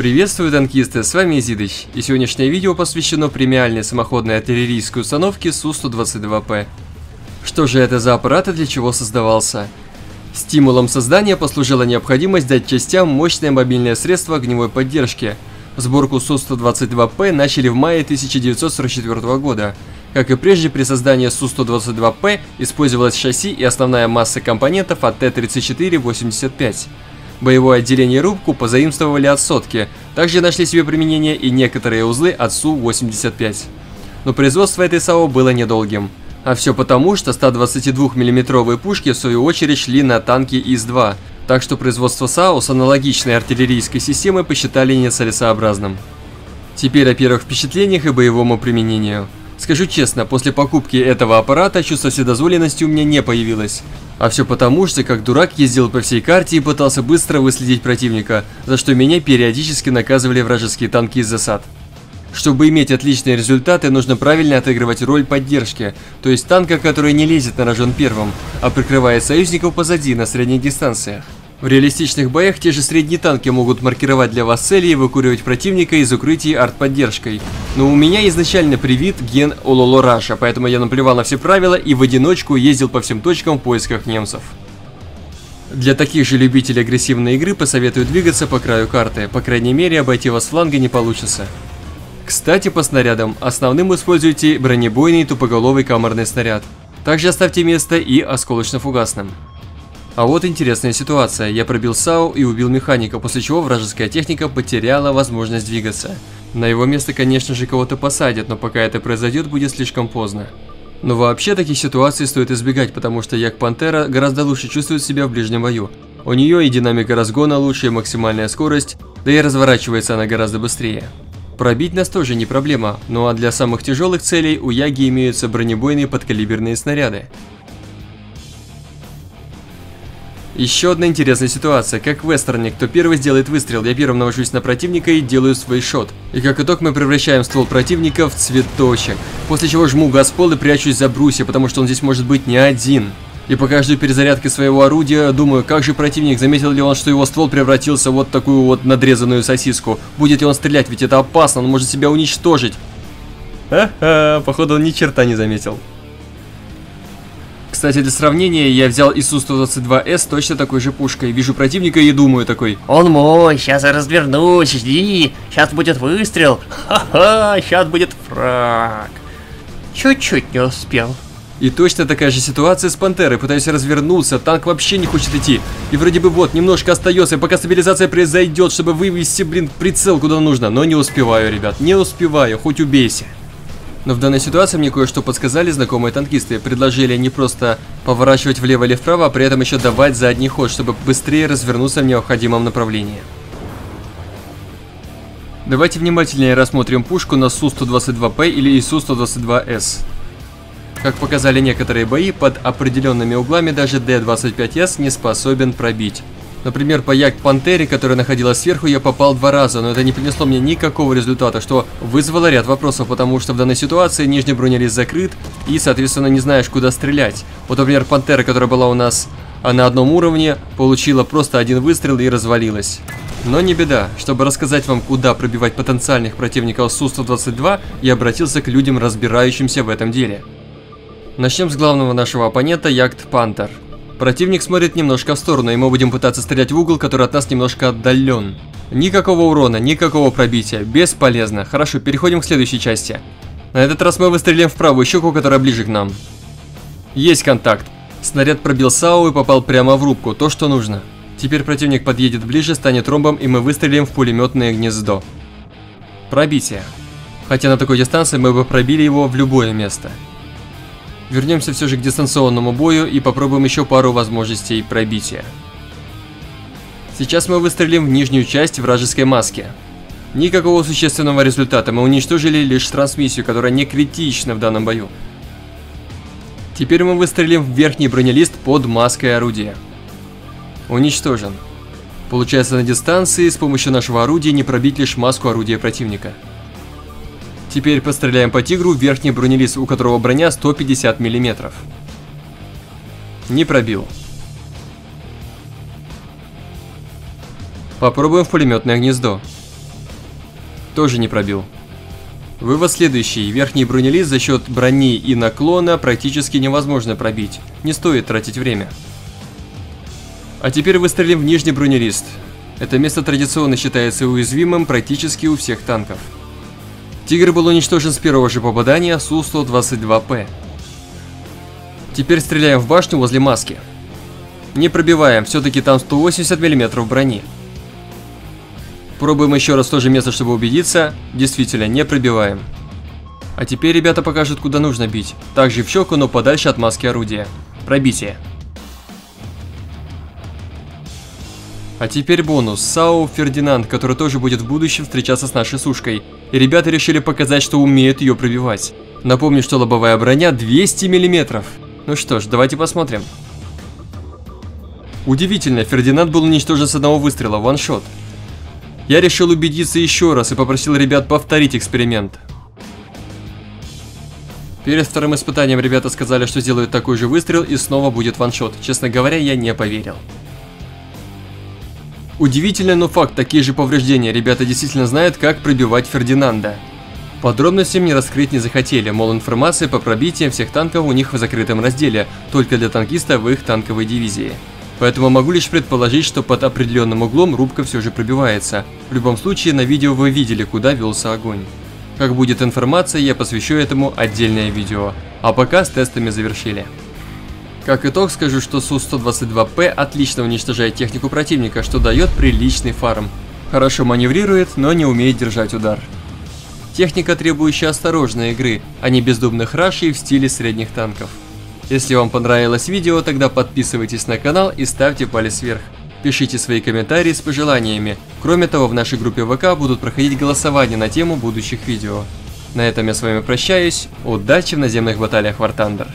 Приветствую, танкисты, с вами Изидыч, и сегодняшнее видео посвящено премиальной самоходной артиллерийской установке Су-122П. Что же это за аппарат и для чего создавался? Стимулом создания послужила необходимость дать частям мощное мобильное средство огневой поддержки. Сборку Су-122П начали в мае 1944 года. Как и прежде, при создании Су-122П использовалось шасси и основная масса компонентов от Т-34-85. Боевое отделение рубку позаимствовали от сотки, также нашли себе применение и некоторые узлы от Су-85. Но производство этой САО было недолгим. А все потому, что 122 миллиметровые пушки в свою очередь шли на танки ИС-2, так что производство САУ с аналогичной артиллерийской системой посчитали нецелесообразным. Теперь о первых впечатлениях и боевому применению. Скажу честно, после покупки этого аппарата чувство вседозволенности у меня не появилось. А все потому, что как дурак ездил по всей карте и пытался быстро выследить противника, за что меня периодически наказывали вражеские танки из засад. Чтобы иметь отличные результаты, нужно правильно отыгрывать роль поддержки, то есть танка, который не лезет на рожон первым, а прикрывает союзников позади на средних дистанциях. В реалистичных боях те же средние танки могут маркировать для вас цели и выкуривать противника из укрытий артподдержкой. Но у меня изначально привит ген Ололо Раша, поэтому я наплевал на все правила и в одиночку ездил по всем точкам в поисках немцев. Для таких же любителей агрессивной игры посоветую двигаться по краю карты, по крайней мере обойти вас с фланга не получится. Кстати, по снарядам, основным используйте бронебойный тупоголовый камерный снаряд. Также оставьте место и осколочно-фугасным. А вот интересная ситуация. Я пробил САУ и убил механика, после чего вражеская техника потеряла возможность двигаться. На его место, конечно же, кого-то посадят, но пока это произойдет, будет слишком поздно. Но вообще таких ситуаций стоит избегать, потому что Як Пантера гораздо лучше чувствует себя в ближнем бою. У нее и динамика разгона лучше, и максимальная скорость, да и разворачивается она гораздо быстрее. Пробить нас тоже не проблема, ну а для самых тяжелых целей у Яги имеются бронебойные подкалиберные снаряды. Еще одна интересная ситуация. Как в вестерне, кто первый сделает выстрел, я первым навожусь на противника и делаю свой шот. И как итог мы превращаем ствол противника в цветочек. После чего жму газ пол и прячусь за брусья, потому что он здесь может быть не один. И по каждой перезарядке своего орудия думаю, как же противник, заметил ли он, что его ствол превратился в вот такую вот надрезанную сосиску. Будет ли он стрелять, ведь это опасно, он может себя уничтожить. Ха-ха, походу он ни черта не заметил. Кстати, для сравнения, я взял ИСУ-122С точно такой же пушкой. Вижу противника и думаю такой. Он мой, сейчас я развернусь, жди. Сейчас будет выстрел. Ха-ха, сейчас будет фраг. Чуть-чуть не успел. И точно такая же ситуация с Пантерой. Пытаюсь развернуться, танк вообще не хочет идти. И вроде бы вот, немножко остается, пока стабилизация произойдет, чтобы вывести, блин, прицел куда нужно. Но не успеваю, ребят, не успеваю, хоть убейся. Но в данной ситуации мне кое-что подсказали знакомые танкисты. Предложили не просто поворачивать влево или вправо, а при этом еще давать задний ход, чтобы быстрее развернуться в необходимом направлении. Давайте внимательнее рассмотрим пушку на Су-122П или ИСУ-122С. Как показали некоторые бои, под определенными углами даже Д-25С не способен пробить. Например, по Як Пантере, которая находилась сверху, я попал два раза, но это не принесло мне никакого результата, что вызвало ряд вопросов, потому что в данной ситуации нижний бронелист закрыт, и, соответственно, не знаешь, куда стрелять. Вот, например, Пантера, которая была у нас а на одном уровне, получила просто один выстрел и развалилась. Но не беда, чтобы рассказать вам, куда пробивать потенциальных противников Су-122, я обратился к людям, разбирающимся в этом деле. Начнем с главного нашего оппонента, Ягд Пантер. Противник смотрит немножко в сторону, и мы будем пытаться стрелять в угол, который от нас немножко отдален. Никакого урона, никакого пробития, бесполезно. Хорошо, переходим к следующей части. На этот раз мы выстрелим в правую щеку, которая ближе к нам. Есть контакт. Снаряд пробил САУ и попал прямо в рубку, то что нужно. Теперь противник подъедет ближе, станет ромбом, и мы выстрелим в пулеметное гнездо. Пробитие. Хотя на такой дистанции мы бы пробили его в любое место. Вернемся все же к дистанционному бою и попробуем еще пару возможностей пробития. Сейчас мы выстрелим в нижнюю часть вражеской маски. Никакого существенного результата, мы уничтожили лишь трансмиссию, которая не критична в данном бою. Теперь мы выстрелим в верхний бронелист под маской орудия. Уничтожен. Получается на дистанции с помощью нашего орудия не пробить лишь маску орудия противника. Теперь постреляем по тигру, верхний бронелист, у которого броня 150 мм. Не пробил. Попробуем в пулеметное гнездо. Тоже не пробил. Вывод следующий. Верхний бронелист за счет брони и наклона практически невозможно пробить. Не стоит тратить время. А теперь выстрелим в нижний бронелист. Это место традиционно считается уязвимым практически у всех танков. Тигр был уничтожен с первого же попадания Су-122П. Теперь стреляем в башню возле маски. Не пробиваем, все-таки там 180 мм брони. Пробуем еще раз то же место, чтобы убедиться. Действительно, не пробиваем. А теперь ребята покажут, куда нужно бить. Также в щеку, но подальше от маски орудия. Пробитие. А теперь бонус. САУ Фердинанд, который тоже будет в будущем встречаться с нашей сушкой. И ребята решили показать, что умеют ее пробивать. Напомню, что лобовая броня 200 мм. Ну что ж, давайте посмотрим. Удивительно, Фердинанд был уничтожен с одного выстрела, ваншот. Я решил убедиться еще раз и попросил ребят повторить эксперимент. Перед вторым испытанием ребята сказали, что сделают такой же выстрел и снова будет ваншот. Честно говоря, я не поверил. Удивительно, но факт, такие же повреждения. Ребята действительно знают, как пробивать Фердинанда. Подробности мне раскрыть не захотели, мол, информация по пробитиям всех танков у них в закрытом разделе, только для танкистов в их танковой дивизии. Поэтому могу лишь предположить, что под определенным углом рубка все же пробивается. В любом случае, на видео вы видели, куда велся огонь. Как будет информация, я посвящу этому отдельное видео. А пока с тестами завершили. Как итог, скажу, что Су-122П отлично уничтожает технику противника, что дает приличный фарм. Хорошо маневрирует, но не умеет держать удар. Техника, требующая осторожной игры, а не бездумных рашей в стиле средних танков. Если вам понравилось видео, тогда подписывайтесь на канал и ставьте палец вверх. Пишите свои комментарии с пожеланиями. Кроме того, в нашей группе ВК будут проходить голосования на тему будущих видео. На этом я с вами прощаюсь. Удачи в наземных баталиях Thunder.